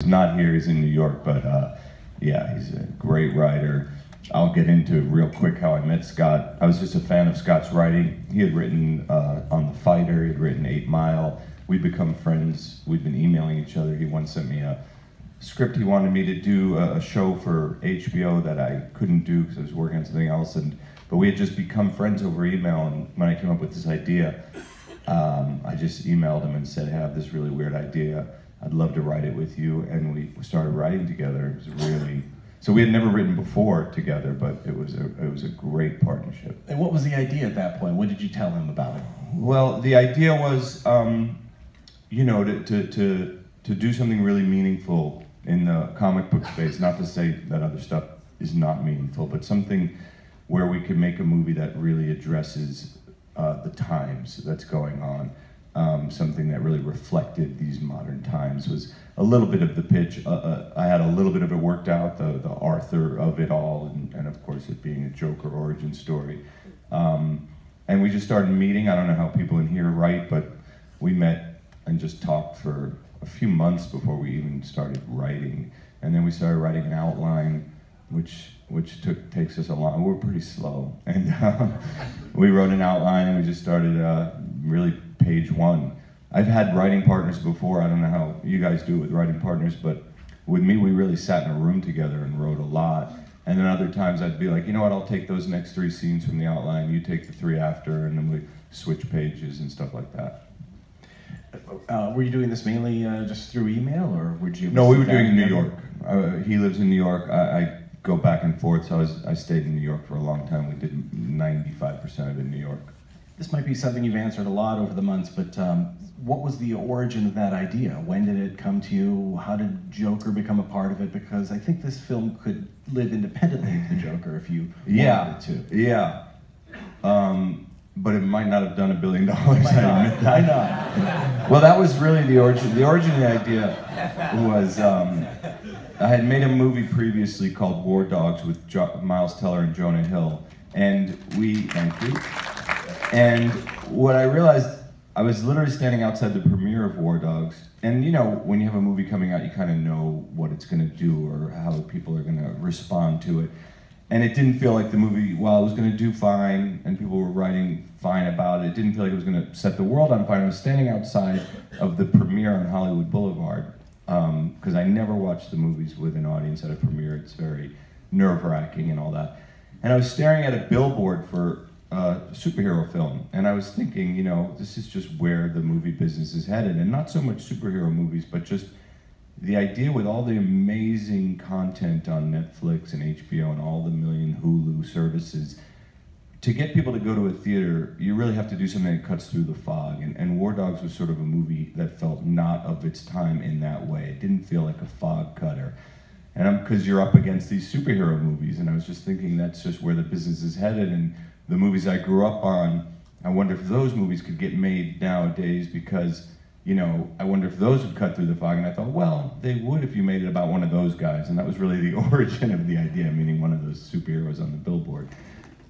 He's not here, he's in New York, but uh, yeah, he's a great writer. I'll get into real quick how I met Scott. I was just a fan of Scott's writing. He had written uh, On the Fighter, he had written Eight Mile. We'd become friends. We'd been emailing each other. He once sent me a script he wanted me to do a, show for HBO that I couldn't do because I was working on something else. And but we had just become friends over email. And when I came up with this idea, um, I just emailed him and said, "I have this really weird idea. I'd love to write it with you." And we started writing together. It was really so we had never written before together, but it was a it was a great partnership. And what was the idea at that point? What did you tell him about it? Well, the idea was, um, you know, to, to to to do something really meaningful in the comic book space. Not to say that other stuff is not meaningful, but something where we could make a movie that really addresses uh, the times that's going on. Um, something that really reflected these modern times was a little bit of the pitch. Uh, uh, I had a little bit of it worked out, the, the Arthur of it all, and, and of course it being a Joker origin story. Um, and we just started meeting. I don't know how people in here write, but we met and just talked for a few months before we even started writing. And then we started writing an outline, which which took takes us a long. We're pretty slow, and uh, we wrote an outline and we just started uh, really page one. I've had writing partners before. I don't know how you guys do it with writing partners, but with me, we really sat in a room together and wrote a lot. And then other times I'd be like, you know what, I'll take those next three scenes from the outline, you take the three after, and then we switch pages and stuff like that. Uh, were you doing this mainly uh, just through email, or would you? No, we were doing it in New York. Uh, he lives in New York. I, I, go back and forth, so I, was, I stayed in New York for a long time. We did 95% of it in New York. This might be something you've answered a lot over the months, but um, what was the origin of that idea? When did it come to you? How did Joker become a part of it? Because I think this film could live independently of the Joker if you yeah, wanted it to. Yeah. Um, but it might not have done a billion dollars. Why not? Why not? well, that was really the origin. The origin of the idea was um, I had made a movie previously called War Dogs with jo- Miles Teller and Jonah Hill, and we thank you. And what I realized, I was literally standing outside the premiere of War Dogs, and you know, when you have a movie coming out, you kind of know what it's going to do or how people are going to respond to it and it didn't feel like the movie, while it was going to do fine and people were writing fine about it, it didn't feel like it was going to set the world on fire. I was standing outside of the premiere on Hollywood Boulevard because um, I never watch the movies with an audience at a premiere. It's very nerve wracking and all that. And I was staring at a billboard for a superhero film, and I was thinking, you know, this is just where the movie business is headed, and not so much superhero movies, but just the idea with all the amazing content on Netflix and HBO and all the million Hulu services, to get people to go to a theater, you really have to do something that cuts through the fog. And, and War Dogs was sort of a movie that felt not of its time in that way. It didn't feel like a fog cutter. And because you're up against these superhero movies, and I was just thinking that's just where the business is headed. And the movies I grew up on, I wonder if those movies could get made nowadays because you know, I wonder if those would cut through the fog. And I thought, well, they would if you made it about one of those guys. And that was really the origin of the idea, meaning one of those superheroes on the billboard.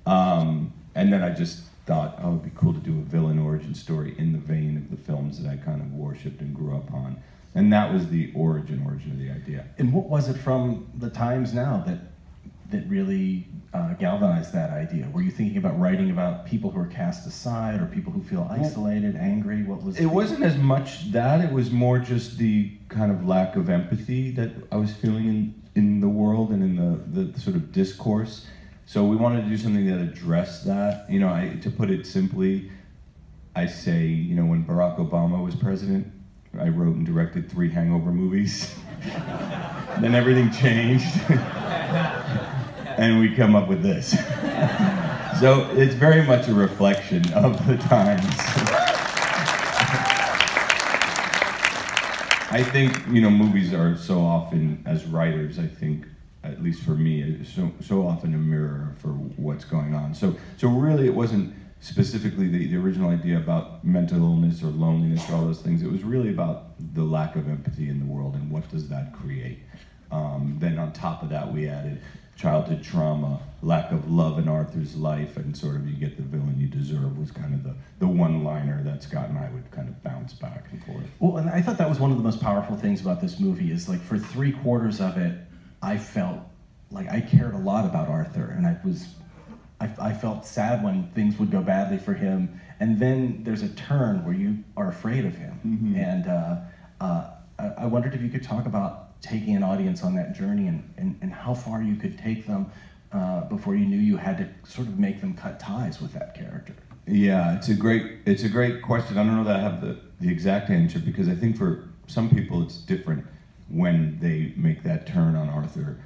Um, and then I just thought, oh, it'd be cool to do a villain origin story in the vein of the films that I kind of worshipped and grew up on. And that was the origin, origin of the idea. And what was it from the times now that that really uh, galvanized that idea? Were you thinking about writing about people who are cast aside or people who feel isolated, angry? What was it? Wasn't as much that. It was more just the kind of lack of empathy that I was feeling in, in the world and in the, the sort of discourse. So we wanted to do something that addressed that. You know, I, to put it simply, I say, you know, when Barack Obama was president, I wrote and directed three Hangover movies. then everything changed. and we come up with this. so it's very much a reflection of the times. I think you know movies are so often as writers. I think at least for me, so so often a mirror for what's going on. So so really, it wasn't specifically the, the original idea about mental illness or loneliness or all those things. It was really about the lack of empathy in the world and what does that create. Um, then on top of that, we added childhood trauma, lack of love in Arthur's life, and sort of you get the villain you deserve was kind of the, the one liner that Scott and I would kind of bounce back and forth. Well, and I thought that was one of the most powerful things about this movie is like for three quarters of it, I felt like I cared a lot about Arthur, and I was, I, I felt sad when things would go badly for him, and then there's a turn where you are afraid of him, Mhm. and uh, uh, I, I wondered if you could talk about taking an audience on that journey and, and, and how far you could take them uh, before you knew you had to sort of make them cut ties with that character. Yeah, it's a great it's a great question. I don't know that I have the, the exact answer because I think for some people it's different when they make that turn on Arthur.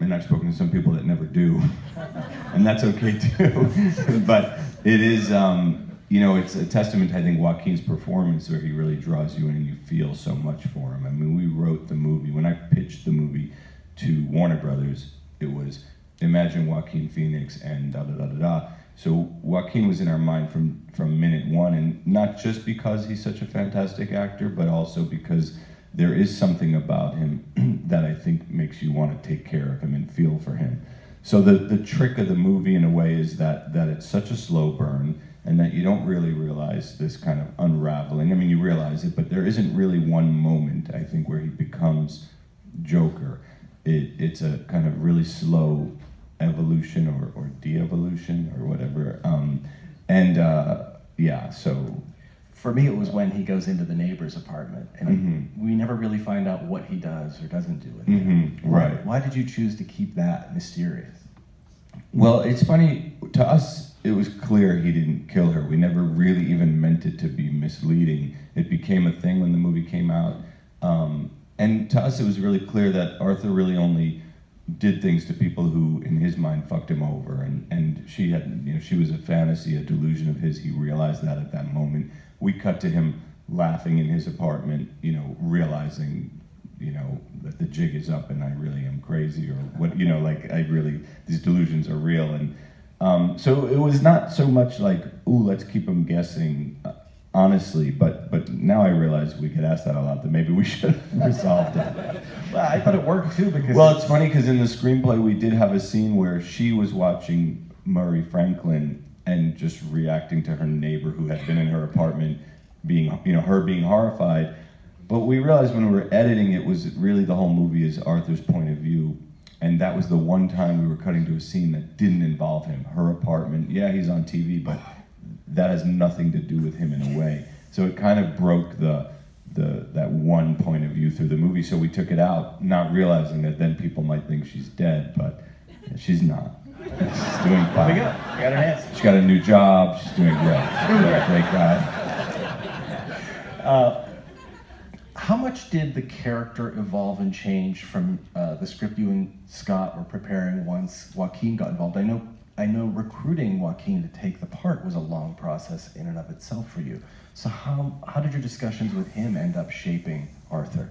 And I've spoken to some people that never do, and that's okay too. but it is, um, you know, it's a testament to I think Joaquin's performance where he really draws you in and you feel so much for him. I mean, we wrote the movie when I pitched the movie to Warner Brothers. It was imagine Joaquin Phoenix and da da da da da. So Joaquin was in our mind from from minute one, and not just because he's such a fantastic actor, but also because there is something about him that I think makes you want to take care of him and feel for him. So the the trick of the movie, in a way, is that that it's such a slow burn, and that you don't really realize this kind of unraveling. I mean, you realize it, but there isn't really one moment I think where he becomes Joker. It, it's a kind of really slow evolution or, or de-evolution or whatever. Um, and uh, yeah, so For me, it was when he goes into the neighbor's apartment, and Mhm. we never really find out what he does or doesn't do. There. Mhm, Why- right. Why did you choose to keep that mysterious? Well, it's funny to us. It was clear he didn't kill her. We never really even meant it to be misleading. It became a thing when the movie came out, um, and to us, it was really clear that Arthur really only did things to people who, in his mind, fucked him over. And and she had, you know, she was a fantasy, a delusion of his. He realized that at that moment. We cut to him laughing in his apartment, you know, realizing you know that the jig is up and I really am crazy or what you know like I really these delusions are real. And um, so it was not so much like ooh let's keep them guessing uh, honestly but but now I realize we could ask that a lot that maybe we should have resolved it. Well, I thought it worked too because well it's funny because in the screenplay we did have a scene where she was watching Murray Franklin and just reacting to her neighbor who had been in her apartment being you know her being horrified but we realized when we were editing it was really the whole movie is Arthur's point of view. And that was the one time we were cutting to a scene that didn't involve him. Her apartment, yeah, he's on TV, but that has nothing to do with him in a way. So it kind of broke the the that one point of view through the movie. So we took it out, not realizing that then people might think she's dead, but she's not. She's doing fine. we go. We got an answer. She's got a new job. She's doing great. She's got a great guy. Uh, How much did the character evolve and change from uh, the script you and Scott were preparing once Joaquin got involved? I know, I know, recruiting Joaquin to take the part was a long process in and of itself for you. So how how did your discussions with him end up shaping Arthur?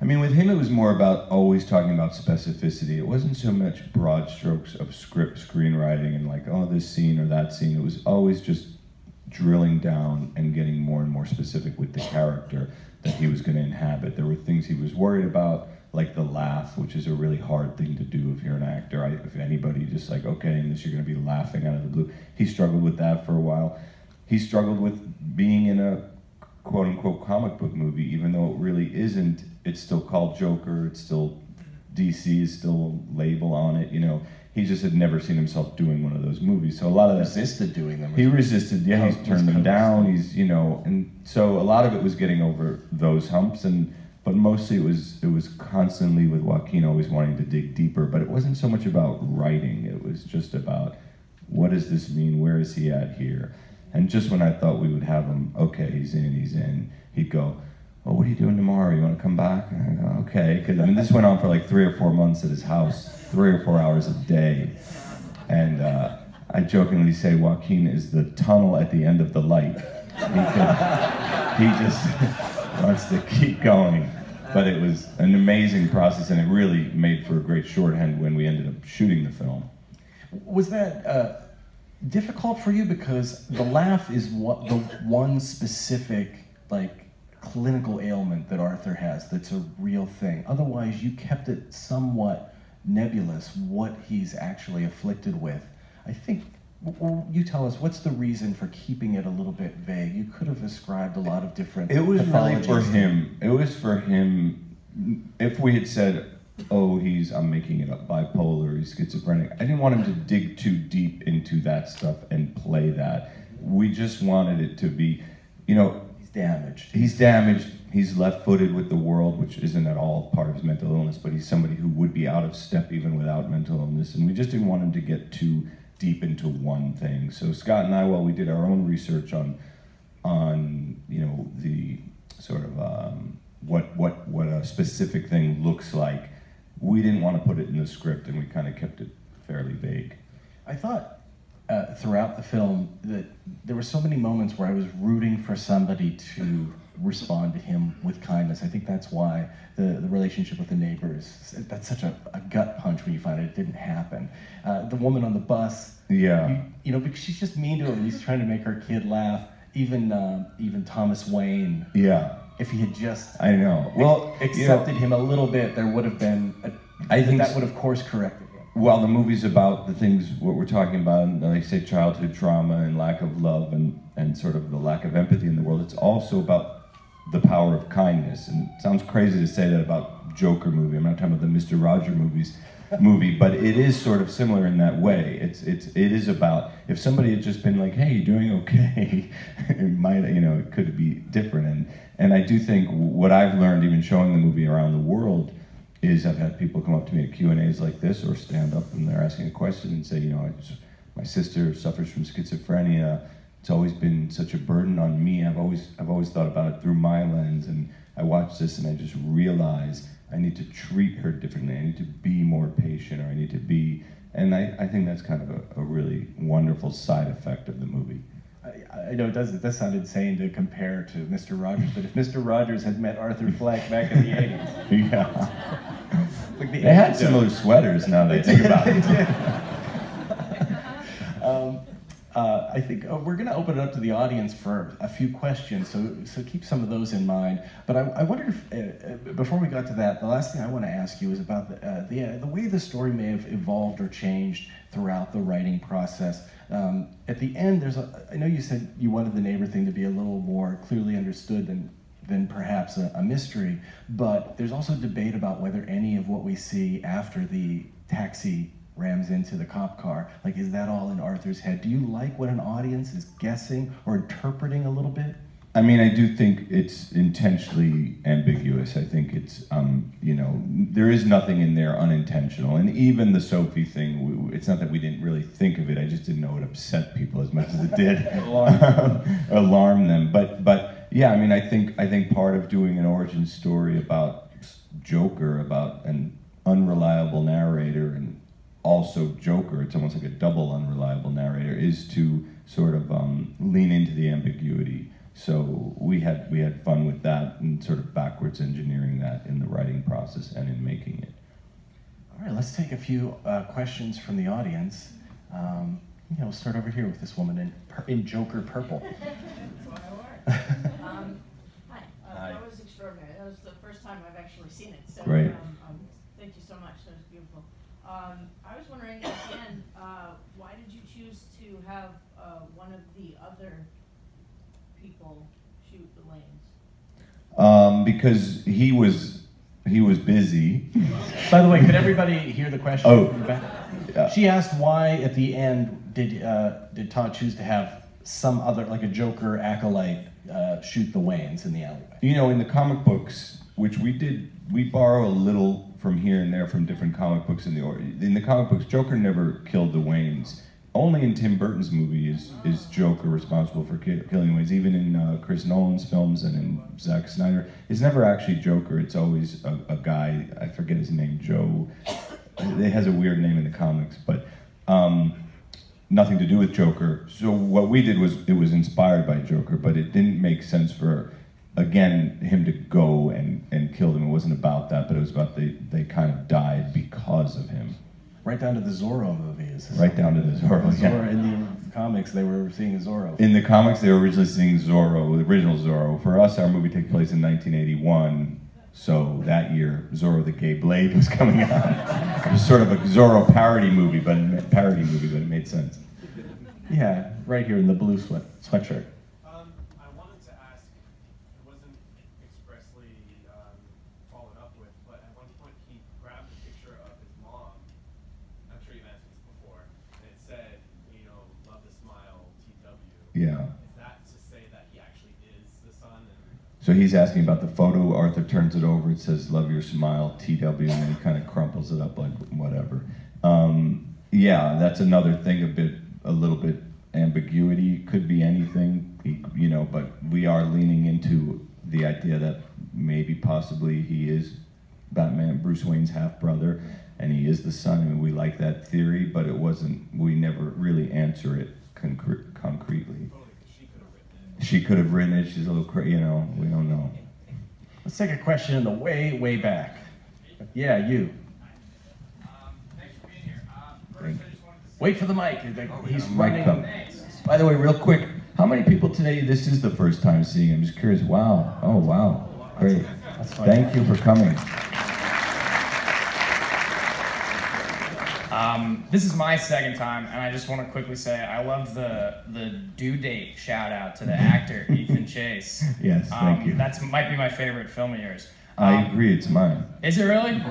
I mean, with him, it was more about always talking about specificity. It wasn't so much broad strokes of script screenwriting and like, oh, this scene or that scene. It was always just drilling down and getting more and more specific with the character that he was going to inhabit. There were things he was worried about, like the laugh, which is a really hard thing to do if you're an actor. I, if anybody just like, okay, in this you're going to be laughing out of the blue. He struggled with that for a while. He struggled with being in a quote unquote comic book movie, even though it really isn't. It's still called Joker. It's still DC is still label on it. You know, he just had never seen himself doing one of those movies. So a lot of that Resisted doing them. he resisted. Yeah, he's turned them down. He's you know, and so a lot of it was getting over those humps, and but mostly it was it was constantly with Joaquin always wanting to dig deeper. But it wasn't so much about writing. It was just about what does this mean? Where is he at here? And just when I thought we would have him, okay, he's in, he's in, he'd go, "Oh, what are you doing tomorrow? You want to come back?" Go, "Okay," because I mean this went on for like three or four months at his house, three or four hours a day. And uh, I jokingly say Joaquin is the tunnel at the end of the light. He, could, he just wants to keep going. But it was an amazing process, and it really made for a great shorthand when we ended up shooting the film. Was that uh, difficult for you because the laugh is what the one specific like clinical ailment that Arthur has that's a real thing. Otherwise, you kept it somewhat nebulous what he's actually afflicted with. I think well, you tell us what's the reason for keeping it a little bit vague. You could have ascribed a lot of different. It was really for him. It was for him. If we had said, "Oh, he's I'm making it up bipolar, he's schizophrenic," I didn't want him to dig too deep into that stuff and play that. We just wanted it to be, you know, damaged. he's damaged. He's left-footed with the world, which isn't at all part of his mental illness. But he's somebody who would be out of step even without mental illness, and we just didn't want him to get too deep into one thing. So Scott and I, while we did our own research on, on you know the sort of um, what what what a specific thing looks like, we didn't want to put it in the script, and we kind of kept it fairly vague. I thought uh, throughout the film that there were so many moments where I was rooting for somebody to respond to him with kindness. I think that's why the, the relationship with the neighbors, that's such a, a gut punch when you find out it didn't happen. Uh, the woman on the bus, Yeah. you, you know, because she's just mean to him. He's trying to make her kid laugh. Even, uh, even Thomas Wayne, Yeah, if he had just I know. Well, you know- accepted him a little bit, there would have been, a, I think that would have course corrected Well, the movie's about the things what we're talking about, and like say childhood trauma and lack of love and, and sort of the lack of empathy in the world. It's also about the power of kindness. And it sounds crazy to say that about Joker movie. I'm not talking about the Mr. Roger movies movie, but it is sort of similar in that way. It's it's it is about if somebody had just been like, "Hey, you doing okay?" it might you know it could be different. And and I do think what I've learned even showing the movie around the world is I've had people come up to me at Q and A's like this, or stand up and they're asking a question and say, you know, just, my sister suffers from schizophrenia. It's always been such a burden on me. I've always I've always thought about it through my lens, and I watch this and I just realize I need to treat her differently. I need to be more patient, or I need to be. And I, I think that's kind of a, a really wonderful side effect of the movie. I, I know it does, it does sound insane to compare to Mr. Rogers, but if Mr. Rogers had met Arthur Fleck back in the 80s, Yeah, like the they had similar sweaters. Now that I think about it. um, uh, I think uh, we're going to open it up to the audience for a few questions, so so keep some of those in mind. But I, I wondered if, uh, uh, before we got to that, the last thing I want to ask you is about the uh, the, uh, the way the story may have evolved or changed throughout the writing process. Um, at the end, there's a. I know you said you wanted the neighbor thing to be a little more clearly understood than than perhaps a, a mystery, but there's also debate about whether any of what we see after the taxi rams into the cop car. Like, is that all in Arthur's head? Do you like what an audience is guessing or interpreting a little bit? I mean, I do think it's intentionally ambiguous. I think it's, um, you know, there is nothing in there unintentional. And even the Sophie thing, we- it's not that we didn't really think of it. I just didn't know it upset people as much as it did alarm them. But, but yeah, I mean, I think I think part of doing an origin story about Joker, about an unreliable narrator, and also Joker, it's almost like a double unreliable narrator, is to sort of um, lean into the ambiguity. So we had we had fun with that and sort of backwards engineering that in the writing process and in making it. All right, let's take a few uh, questions from the audience. Um, you know, we'll start over here with this woman in, pur- in Joker purple. Um, Hi, uh, Hi. that was extraordinary. That was the first time I've actually seen it, so. Great. um, um, Thank you so much, that was beautiful. Um, I was wondering at the end, uh, why did you choose to have uh, one of the other people shoot the Waynes? Um, because he was he was busy. By the way, could everybody hear the question? Oh. the back? Yeah. She asked why at the end did uh, did Todd choose to have some other like a Joker acolyte uh, shoot the Waynes in the alleyway? You know, in the comic books, which we did, we borrow a little from here and there from different comic books in the in the comic books. Joker never killed the Waynes. Only in Tim Burton's movie is is Joker responsible for ki- killing Waynes. Even in uh, Chris Nolan's films and in Zack Snyder, it's never actually Joker. It's always a, a guy. I forget his name. Joe. It has a weird name in the comics, but. Um, nothing to do with Joker. So what we did was it was inspired by Joker, but it didn't make sense for again him to go and, and kill them. It wasn't about that, but it was about they they kind of died because of him. Right down to the Zorro movies. Right down to the Zorro, yeah. Zorro in the comics, they were seeing Zorro. In the comics, they were originally seeing Zorro, the original Zorro. For us, our movie takes place in 1981. So that year, Zorro the Gay Blade was coming out. it was sort of a Zorro parody movie, but parody movie, but it made sense. Yeah, right here in the blue sweat sweatshirt. Um, I wanted to ask, it wasn't expressly um, followed up with, but at one point he grabbed a picture of his mom. I'm sure you've asked this before, and it said, you know, love the smile, TW. Yeah. Is that to say that he actually is the son? And So he's asking about the photo. Arthur turns it over. It says "Love your smile, TW," and then he kind of crumples it up like whatever. Um, yeah, that's another thing. A bit, a little bit ambiguity. Could be anything, you know. But we are leaning into the idea that maybe, possibly, he is Batman, Bruce Wayne's half brother, and he is the son. I mean, we like that theory, but it wasn't. We never really answer it concre- concretely. she could have written it. She could have written it. She's a little crazy, you know. We don't know. Let's take a question in the way, way back. Yeah, you. Thanks for being here. First, Thank- I just wanted to say, Wait for the mic. Oh, he's Mic running. come. By the way, real quick, how many people today? This is the first time seeing. I'm just curious. Wow. Oh, wow. Great. Thank you for coming. Um, this is my second time, and I just want to quickly say I love the the due date shout out to the actor Ethan Chase. Yes, thank Um, you. That's might be my favorite film of yours. I Um, agree. It's mine. Is it really?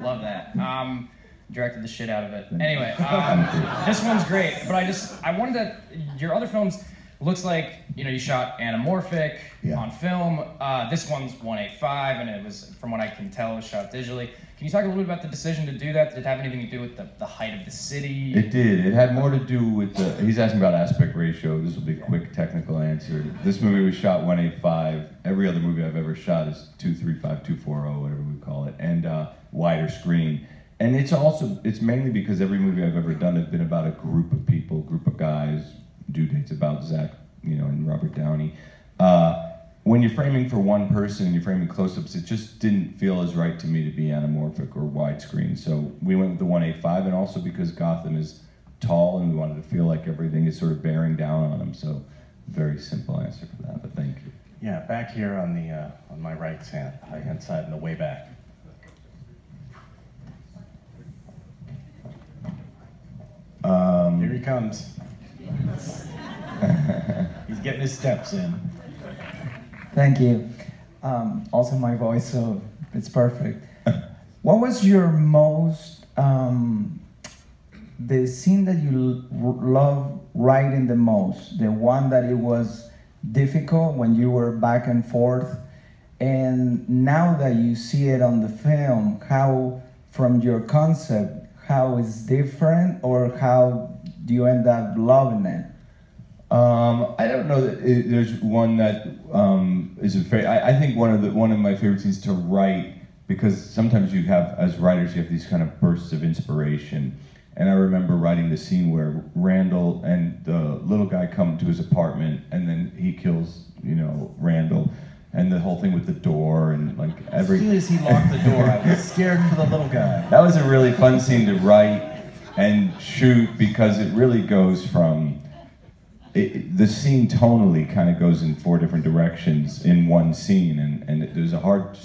Love that. Um, directed the shit out of it. Anyway, um, this one's great, but I just I wanted to. Your other films looks like you know you shot anamorphic Yeah. on film. Uh, this one's 185, and it was from what I can tell, it was shot digitally. Can you talk a little bit about the decision to do that? Did it have anything to do with the, the height of the city? It did. It had more to do with the. He's asking about aspect ratio. This will be a quick technical answer. This movie was shot 185. Every other movie I've ever shot is 235, 240, whatever we call it, and uh, wider screen. And it's also it's mainly because every movie I've ever done has been about a group of people, group of guys. Due dates about Zach, you know, and Robert Downey. Uh, when you're framing for one person and you're framing close-ups, it just didn't feel as right to me to be anamorphic or widescreen. So we went with the 185, and also because Gotham is tall and we wanted to feel like everything is sort of bearing down on him. So very simple answer for that, but thank you. Yeah, back here on the uh, on my right hand, right hand side, in the way back. Here Um, he comes. He's getting his steps in. Thank you. Um, also, my voice, so it's perfect. what was your most um, the scene that you love writing the most? The one that it was difficult when you were back and forth, and now that you see it on the film, how from your concept, how it's different, or how do you end up loving it? Um, I don't know that it, there's one that um, is a. I, I think one of the one of my favorite scenes to write because sometimes you have as writers you have these kind of bursts of inspiration. And I remember writing the scene where Randall and the little guy come to his apartment, and then he kills, you know, Randall, and the whole thing with the door and like every. As soon as he locked the door, I was scared for the little guy. That was a really fun scene to write and shoot because it really goes from it, the scene tonally kind of goes in four different directions in one scene, and, and it, there's a hard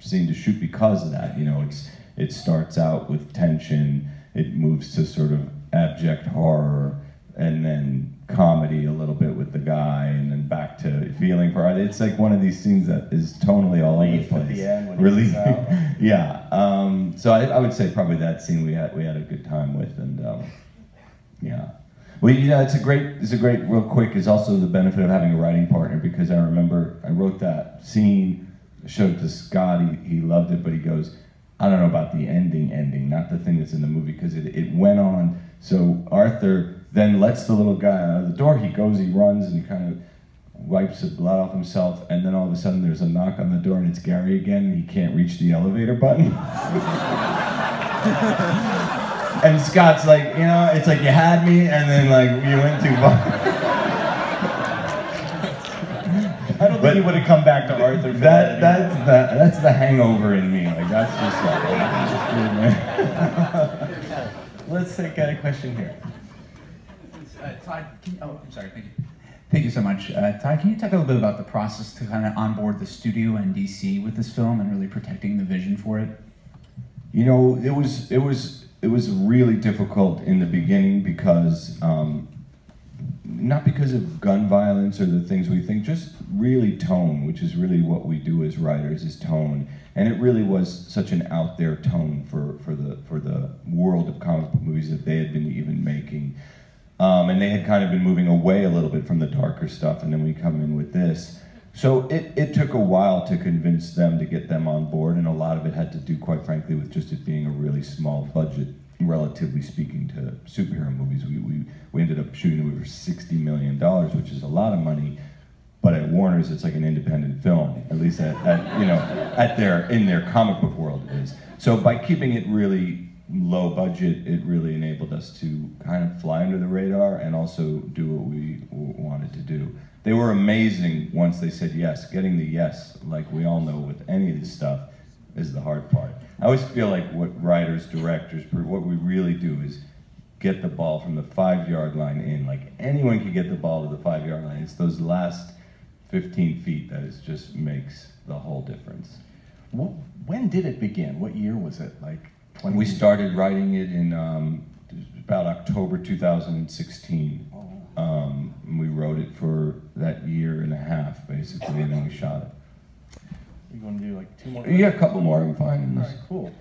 scene to shoot because of that. You know, it's it starts out with tension, it moves to sort of abject horror, and then comedy a little bit with the guy, and then back to feeling for it. It's like one of these scenes that is tonally all over the place. the Relief, yeah. Um, so I, I would say probably that scene we had we had a good time with, and um, yeah. Well, yeah, it's a great, it's a great, real quick, is also the benefit of having a writing partner because I remember I wrote that scene, showed it to Scott, he, he loved it, but he goes, I don't know about the ending, ending, not the thing that's in the movie, because it, it went on. So Arthur then lets the little guy out of the door, he goes, he runs, and he kind of wipes the blood off himself, and then all of a sudden there's a knock on the door, and it's Gary again, and he can't reach the elevator button. And Scott's like, you know, it's like you had me, and then like you went too far. I don't think he would have come back to Arthur for That that. that's the that's the hangover in me. Like that's just like. that's just weird, Let's take a question here. Uh, Todd, can, oh, I'm sorry, thank you. Thank you so much. Uh, Todd, can you talk a little bit about the process to kind of onboard the studio and DC with this film and really protecting the vision for it? You know, it was it was it was really difficult in the beginning because um, not because of gun violence or the things we think, just really tone, which is really what we do as writers is tone. And it really was such an out there tone for, for the for the world of comic book movies that they had been even making. Um, and they had kind of been moving away a little bit from the darker stuff, and then we come in with this. So it, it took a while to convince them to get them on board, and a lot of it had to do, quite frankly, with just it being a really small budget, relatively speaking, to superhero movies. We, we, we ended up shooting for $60 million, which is a lot of money, but at Warner's, it's like an independent film, at least at, at you know, at their, in their comic book world it is. So by keeping it really low budget, it really enabled us to kind of fly under the radar and also do what we wanted to do. They were amazing once they said yes. Getting the yes, like we all know with any of this stuff, is the hard part. I always feel like what writers, directors, what we really do is get the ball from the five yard line in. Like anyone can get the ball to the five yard line. It's those last 15 feet that is just makes the whole difference. When did it begin? What year was it? Like 20? We started writing it in um, about October 2016. Um, and we wrote it for that year and a half, basically, and then we shot it. You going to do like two more? Yeah, a couple more, I'm fine. All right, cool.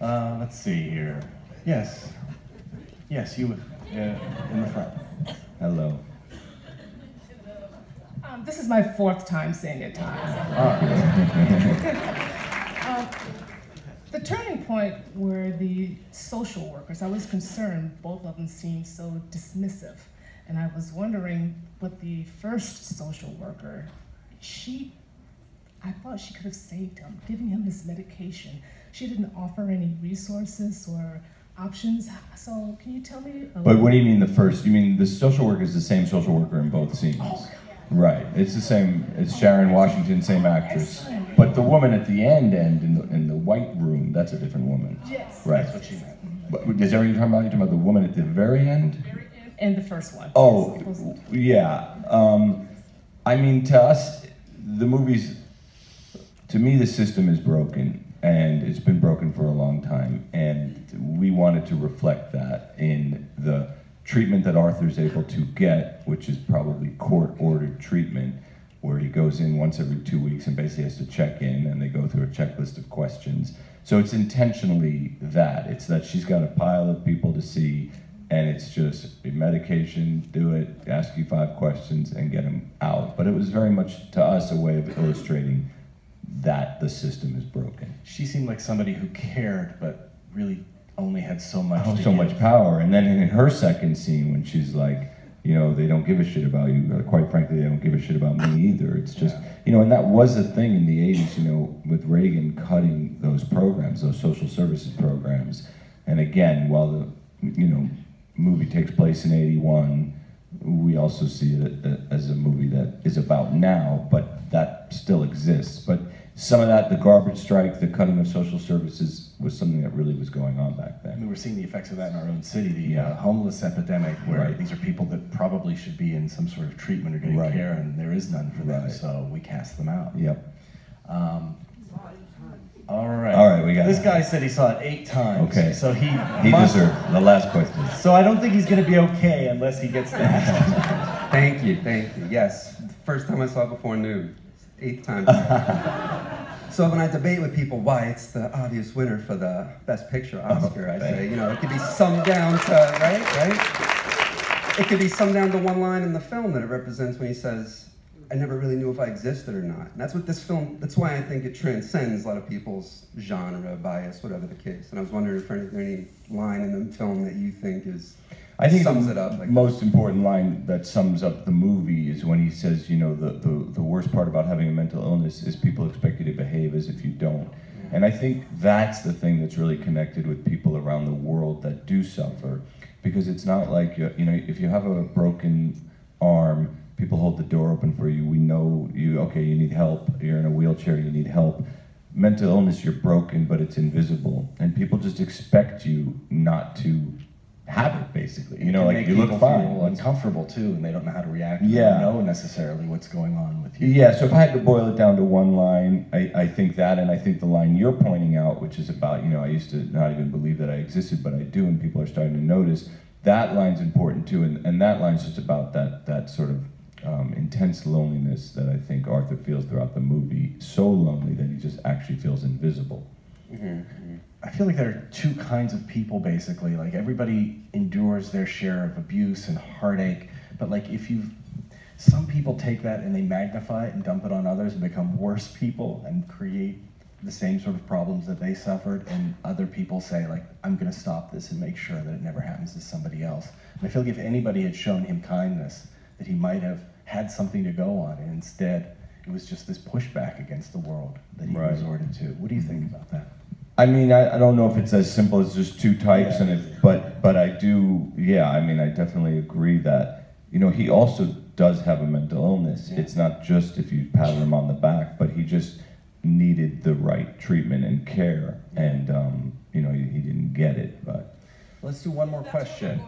Uh, let's see here. Yes. Yes, you uh, in the front. Hello. Um, this is my fourth time saying it, Todd. The turning point were the social workers. I was concerned, both of them seemed so dismissive. And I was wondering, with the first social worker, she, I thought she could have saved him, giving him his medication. She didn't offer any resources or options. So, can you tell me? a But what do you mean the first? You mean the social worker is the same social worker in both scenes? Oh, yeah. Right. It's the same. It's Sharon Washington, same actress. But the woman at the end and in the, in the white room, that's a different woman. Yes. Right. That's what she meant. But is that what you're talking about? You're talking about the woman at the very end? In the first one. Oh, Yes, yeah. Um, I mean, to us, the movies, to me, the system is broken, and it's been broken for a long time. And we wanted to reflect that in the treatment that Arthur's able to get, which is probably court ordered treatment, where he goes in once every two weeks and basically has to check in, and they go through a checklist of questions. So it's intentionally that. It's that she's got a pile of people to see, and it's just medication, do it, ask you five questions, and get them out. But it was very much to us a way of illustrating that the system is broken. She seemed like somebody who cared, but really only had so much. Oh, so give. much power. And then in her second scene, when she's like, you know, they don't give a shit about you. or Quite frankly, they don't give a shit about me either. It's just, you know, and that was a thing in the 80s, you know, with Reagan cutting those programs, those social services programs. And again, while the, you know, movie takes place in 81, we also see it uh, as a movie that is about now, but that still exists. But some of that, the garbage strike, the cutting of social services, was something that really was going on back I mean, then. we're seeing the effects of that in our own city, the uh, homeless epidemic, where Right. these are people that probably should be in some sort of treatment or getting Right. care, and there is none for them, Right. so we cast them out. Yep. Um, all right. All right, we got This it. guy said he saw it eight times. Okay. So he He must- deserved the last question. So I don't think he's going to be okay unless he gets that. Thank you, thank you. Yes, first time I saw it before noon, eighth time. so when I debate with people why it's the obvious winner for the Best Picture oh, Oscar, I say, you know, it could be summed down to right, right. It could be summed down to one line in the film that it represents when he says, "I never really knew if I existed or not." And that's what this film. That's why I think it transcends a lot of people's genre bias, whatever the case. And I was wondering if there any line in the film that you think is I think sums the it up. Like, most important line that sums up the movie is when he says, you know, the, the, the worst part about having a mental illness is people expect you to behave as if you don't. And I think that's the thing that's really connected with people around the world that do suffer. Because it's not like, you you know, if you have a broken arm, people hold the door open for you. We know you, okay, you need help. You're in a wheelchair, you need help. Mental illness, you're broken, but it's invisible. And people just expect you not to have it basically. You know, like you look fine. uncomfortable too, and they don't know how to react. They Yeah. don't know necessarily what's going on with you. Yeah, so if I had to boil it down to one line, I, I think that, and I think the line you're pointing out, which is about, you know, I used to not even believe that I existed, but I do, and people are starting to notice, that line's important too, and, and that line's just about that, that sort of um, intense loneliness that I think Arthur feels throughout the movie, so lonely that he just actually feels invisible. Mm-hmm. I feel like there are two kinds of people basically. Like everybody endures their share of abuse and heartache, but like if you some people take that and they magnify it and dump it on others and become worse people and create the same sort of problems that they suffered and other people say like I'm going to stop this and make sure that it never happens to somebody else. And I feel like if anybody had shown him kindness that he might have had something to go on and instead it was just this pushback against the world that he Right. resorted to. What do you think mm-hmm. about that? I mean, I, I don't know if it's as simple as just two types, and if, but but I do, yeah. I mean, I definitely agree that you know he also does have a mental illness. It's not just if you pat him on the back, but he just needed the right treatment and care, and um, you know he, he didn't get it. But Let's do one more question.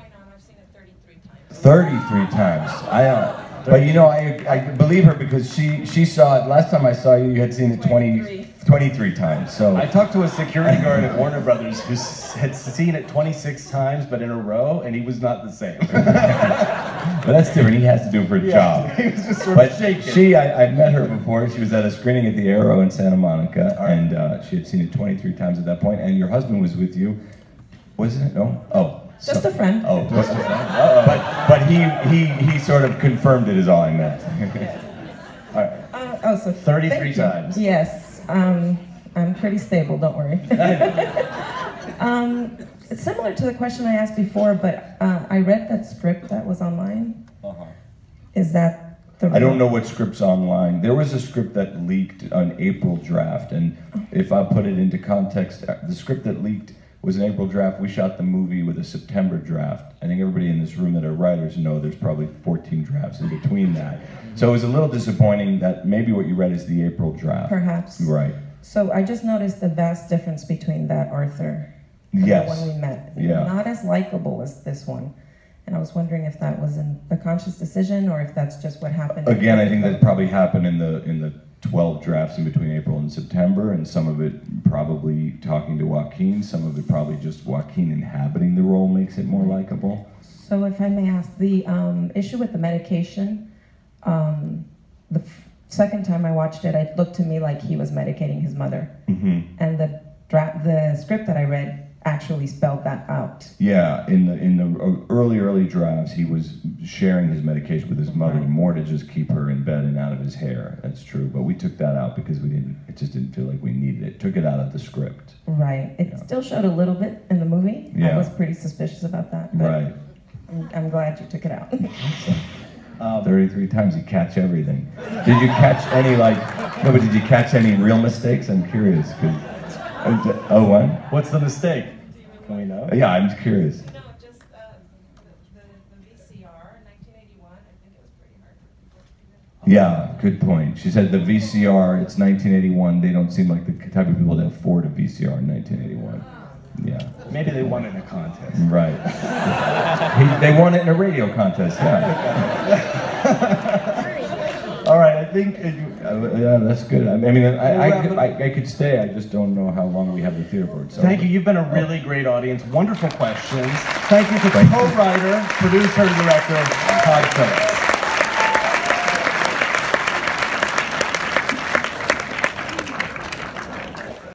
thirty-three times, I. Uh, but you know, I, I believe her because she, she saw it last time I saw you. You had seen it 20, 23 times. So I talked to a security guard at Warner Brothers who had seen it 26 times, but in a row, and he was not the same. But that's different. He has to do it for a Yeah, job. he was just sort but of shaking. she, I, I met her before. She was at a screening at the Aero in Santa Monica, and uh, she had seen it 23 times at that point. And your husband was with you, wasn't it? No. Oh. Just so- a friend. Oh, just a friend. But but he he he sort of confirmed it is all I meant. All right. Uh, oh, so 33 times. Yes, um, I'm pretty stable. Don't worry. um, it's similar to the question I asked before, but uh, I read that script that was online. Uh-huh. Is that the? I don't know what script's online. There was a script that leaked, an April draft, and if I put it into context, uh, the script that leaked was an April draft. We shot the movie with a September draft. I think everybody in this room that are writers know there's probably 14 drafts in between that. So it was a little disappointing that maybe what you read is the April draft. Perhaps. Right. So I just noticed the vast difference between that Arthur and Yes. the one we met. Yeah. Not as likable as this one. And I was wondering if that was in a conscious decision or if that's just what happened. Again, I think that probably happened in the in the 12 drafts in between April and September, and some of it probably talking to Joaquin, some of it probably just Joaquin inhabiting the role makes it more likable. So if I may ask, the um, issue with the medication, um, the f- second time I watched it, it looked to me like he was medicating his mother. hmm And the, dra- the script that I read actually spelled that out. Yeah, in the in the early early drafts, he was sharing his medication with his mother more to just keep her in bed and out of his hair. That's true, but we took that out because we didn't. It just didn't feel like we needed it. Took it out of the script. Right. It Yeah. still showed a little bit in the movie. Yeah. I Yeah. was pretty suspicious about that. But Right. I'm, I'm glad you took it out. Um, Thirty-three times you catch everything. Did you catch any like? No, but did you catch any real mistakes? I'm curious. 'cause- oh, what? What's the mistake? Can we? Yeah, I'm curious. No, just uh, the, the, the VCR in 1981. I think it was pretty hard for people to do that. Yeah, good point. She said the VCR, it's 1981. They don't seem like the type of people that afford a VCR in 1981. Yeah, Maybe they won it in a contest. right. he, they won it in a radio contest, yeah. All right, I think it, Uh, yeah, that's good. I mean, I, I, could, I, I could stay. I just don't know how long we have the theater for. it, So. Thank you. You've been a really great audience. Wonderful questions. Thank you to Thank co-writer, producer, and director Todd Phillips.